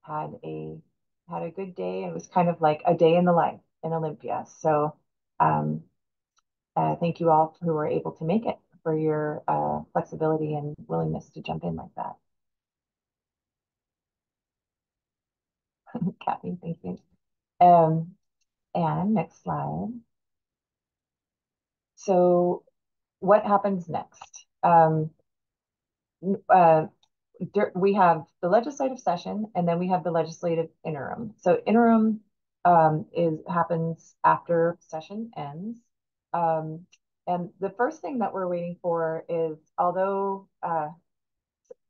Speaker 1: had a had a good day. It was kind of like a day in the life in Olympia. So um, uh, thank you all who were able to make it for your uh, flexibility and willingness to jump in like that. Kathy, thank you. Um, and next slide. So what happens next? Um, uh, we have the legislative session and then we have the legislative interim. So interim um, is happens after session ends. Um, and the first thing that we're waiting for is, although uh,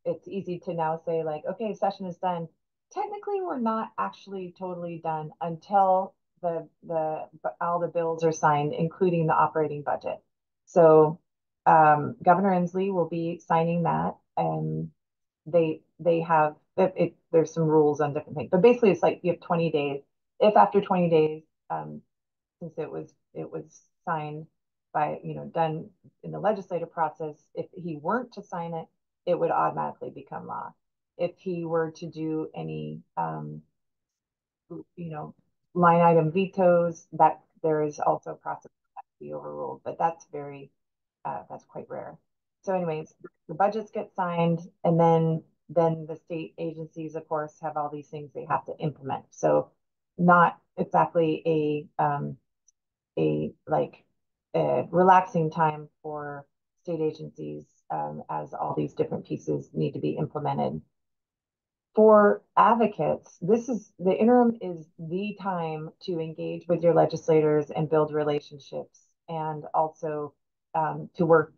Speaker 1: it's easy to now say like, okay, session is done. Technically, we're not actually totally done until the the all the bills are signed, including the operating budget. So um, Governor Inslee will be signing that, and they they have it, it, There's some rules on different things, but basically, it's like you have 20 days. If after 20 days, um, since it was it was signed by you know done in the legislative process, if he weren't to sign it, it would automatically become law. If he were to do any um, you know line item vetoes, that there is also a process that be overruled, but that's very, uh, that's quite rare. So anyways, the budgets get signed and then then the state agencies, of course, have all these things they have to implement. So not exactly a um, a like a relaxing time for state agencies um, as all these different pieces need to be implemented for advocates, this is the interim is the time to engage with your legislators and build relationships and also um, to work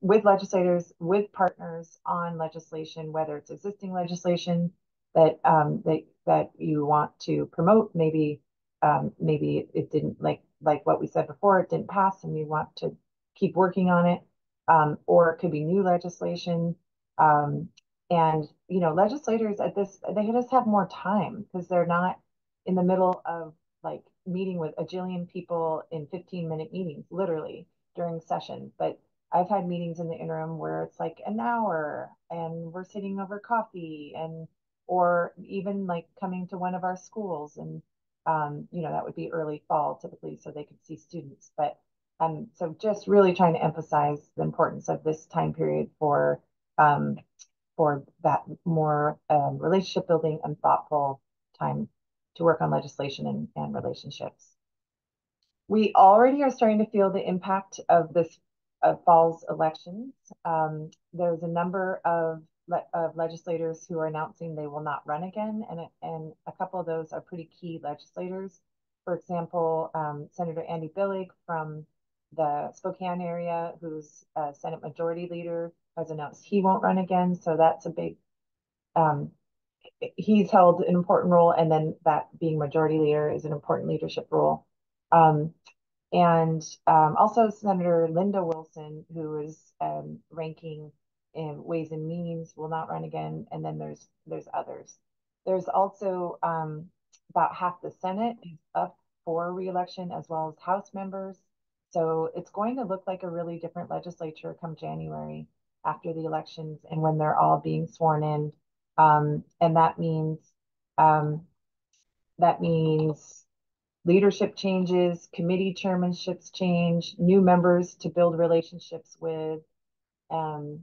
Speaker 1: with legislators, with partners on legislation, whether it's existing legislation that um, that that you want to promote. Maybe um, maybe it didn't like like what we said before, it didn't pass, and you want to keep working on it. Um, or it could be new legislation. Um, and, you know, legislators at this, they just have more time because they're not in the middle of like meeting with a jillion people in 15 minute meetings, literally during session. But I've had meetings in the interim where it's like an hour and we're sitting over coffee and, or even like coming to one of our schools and, um, you know, that would be early fall typically so they could see students. But um, so just really trying to emphasize the importance of this time period for um, for that more um, relationship building and thoughtful time to work on legislation and, and relationships. We already are starting to feel the impact of this of fall's elections. Um, there's a number of, le of legislators who are announcing they will not run again, and, and a couple of those are pretty key legislators. For example, um, Senator Andy Billig from the Spokane area, who's a Senate Majority Leader, has announced he won't run again. So that's a big, um, he's held an important role. And then that being majority leader is an important leadership role. Um, and um, also Senator Linda Wilson, who is um, ranking in Ways and Means, will not run again. And then there's there's others. There's also um, about half the Senate is up for reelection, as well as House members. So it's going to look like a really different legislature come January after the elections and when they're all being sworn in. Um, and that means um, that means leadership changes, committee chairmanships change, new members to build relationships with, um,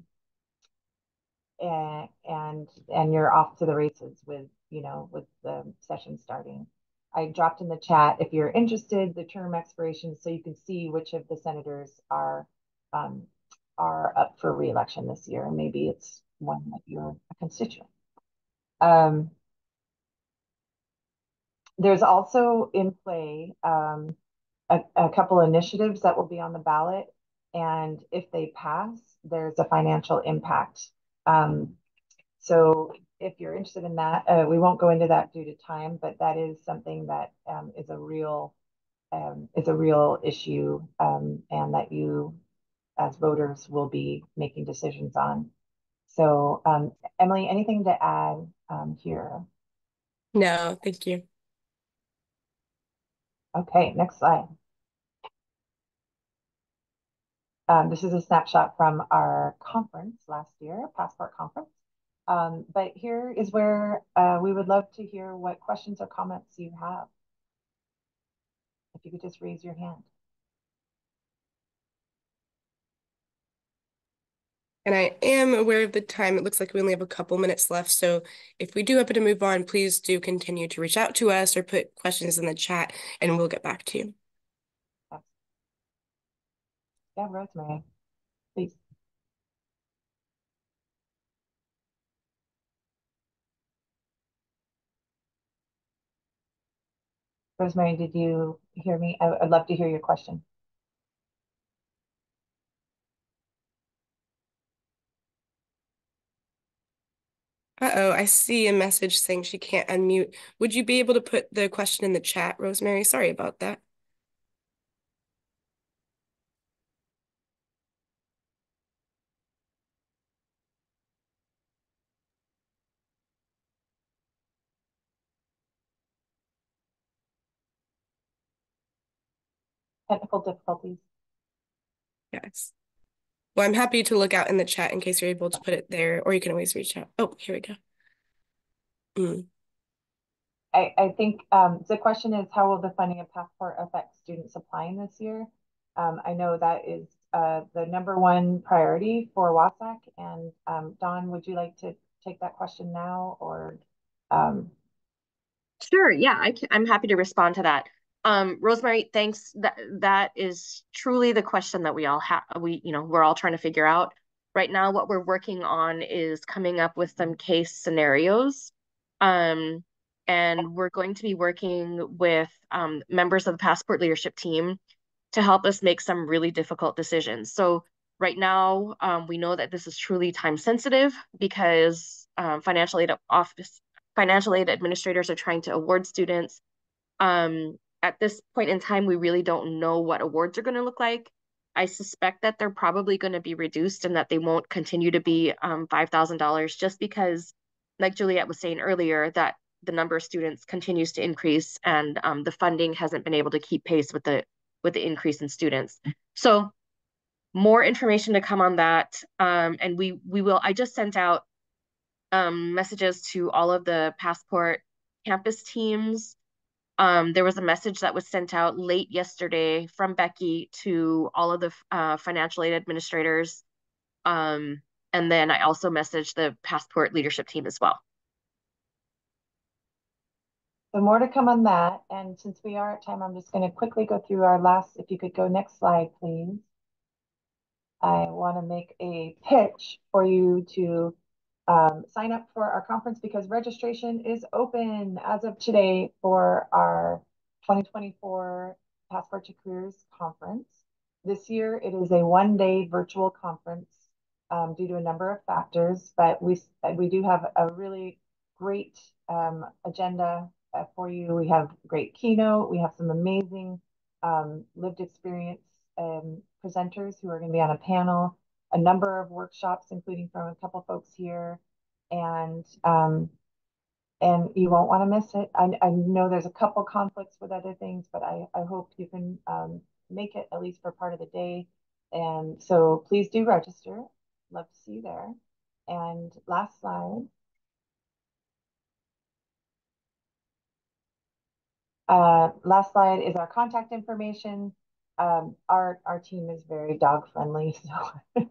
Speaker 1: and and and you're off to the races with you know with the session starting. I dropped in the chat if you're interested the term expiration so you can see which of the senators are um, are up for reelection this year, and maybe it's one that you're a constituent. Um, there's also in play um, a, a couple initiatives that will be on the ballot, and if they pass, there's a financial impact. Um, so if you're interested in that, uh, we won't go into that due to time, but that is something that um, is a real um, is a real issue um, and that you as voters will be making decisions on. So, um, Emily, anything to add um, here?
Speaker 3: No, thank you.
Speaker 1: Okay, next slide. Um, this is a snapshot from our conference last year, Passport Conference. Um, but here is where uh, we would love to hear what questions or comments you have. If you could just raise your hand.
Speaker 3: And I am aware of the time. It looks like we only have a couple minutes left. So if we do happen to move on, please do continue to reach out to us or put questions in the chat and we'll get back to you.
Speaker 1: Yeah, Rosemary, please. Rosemary, did you hear me? I, would love to hear your question.
Speaker 3: Uh-oh, I see a message saying she can't unmute. Would you be able to put the question in the chat, Rosemary? Sorry about that.
Speaker 1: Technical difficulties.
Speaker 3: Yes. Well, I'm happy to look out in the chat in case you're able to put it there, or you can always reach out. Oh, here we go.
Speaker 1: Mm. I, I think um, the question is how will the funding of Passport affect students applying this year? Um, I know that is uh, the number one priority for WSAC. And um, Dawn, would you like to take that question now or? Um...
Speaker 4: Sure, yeah, I can, I'm happy to respond to that. Um, Rosemary, thanks. That that is truly the question that we all have. We, you know, we're all trying to figure out right now. What we're working on is coming up with some case scenarios, um, and we're going to be working with um, members of the passport leadership team to help us make some really difficult decisions. So right now, um, we know that this is truly time sensitive because um, financial aid office financial aid administrators are trying to award students um, at this point in time, we really don't know what awards are going to look like. I suspect that they're probably going to be reduced and that they won't continue to be um, $5,000 just because, like Juliet was saying earlier, that the number of students continues to increase and um, the funding hasn't been able to keep pace with the with the increase in students. So more information to come on that. Um, and we we will, I just sent out um, messages to all of the passport campus teams um, there was a message that was sent out late yesterday from Becky to all of the uh, financial aid administrators. Um, and then I also messaged the passport leadership team as well.
Speaker 1: So more to come on that. And since we are at time, I'm just going to quickly go through our last, if you could go next slide, please. I want to make a pitch for you to um, sign up for our conference because registration is open as of today for our 2024 Passport to Careers Conference. This year, it is a one-day virtual conference um, due to a number of factors, but we we do have a really great um, agenda uh, for you. We have great keynote. We have some amazing um, lived experience um, presenters who are going to be on a panel a number of workshops, including from a couple folks here, and um, and you won't want to miss it. I, I know there's a couple conflicts with other things, but I, I hope you can um, make it at least for part of the day. And so please do register. Love to see you there. And last slide. Uh, last slide is our contact information um, our our team is very dog friendly, so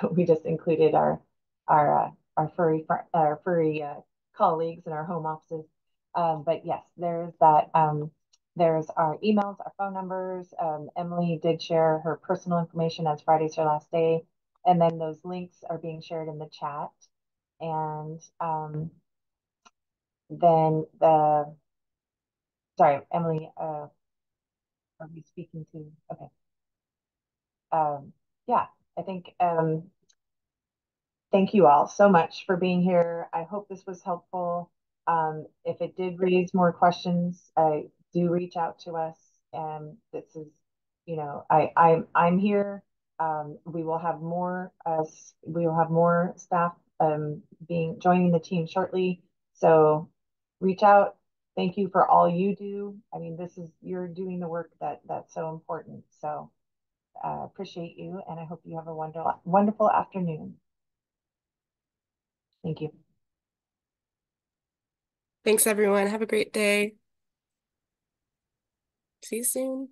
Speaker 1: so we just included our our uh, our furry our furry uh, colleagues in our home offices. Um, but yes, there's that. Um, there's our emails, our phone numbers. Um, Emily did share her personal information as Friday's her last day, and then those links are being shared in the chat. And um, then the sorry, Emily. Uh, are we speaking to? Okay. Um, yeah, I think um, thank you all so much for being here. I hope this was helpful. Um, if it did raise more questions, uh, do reach out to us. And this is, you know, I, I'm I'm here. Um, we will have more as we will have more staff um, being joining the team shortly. So reach out thank you for all you do. I mean, this is you're doing the work that that's so important. So uh, appreciate you, and I hope you have a wonderful, wonderful afternoon. Thank you.
Speaker 3: Thanks, everyone. Have a great day. See you soon.